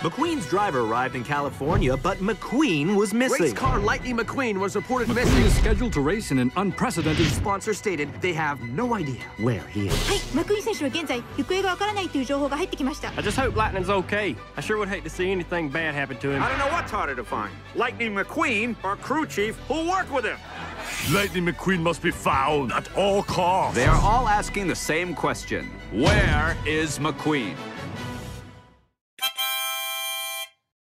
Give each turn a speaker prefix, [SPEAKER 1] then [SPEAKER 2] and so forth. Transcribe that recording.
[SPEAKER 1] McQueen's driver arrived in California, but McQueen was missing.
[SPEAKER 2] Race car Lightning McQueen was reported
[SPEAKER 3] McQueen
[SPEAKER 2] missing.
[SPEAKER 3] is scheduled to race in an unprecedented
[SPEAKER 2] Sponsor stated they have no idea where he is.
[SPEAKER 4] はい、マクイーン選手は現在行方がわからないという情報が入ってきました
[SPEAKER 5] I just hope Lightning's okay. I sure would hate to see anything bad happen to him.
[SPEAKER 6] I don't know what's harder to find Lightning McQueen or crew chief who'll work with him.
[SPEAKER 7] Lightning McQueen must be found at all costs.
[SPEAKER 8] They are all asking the same question Where is McQueen?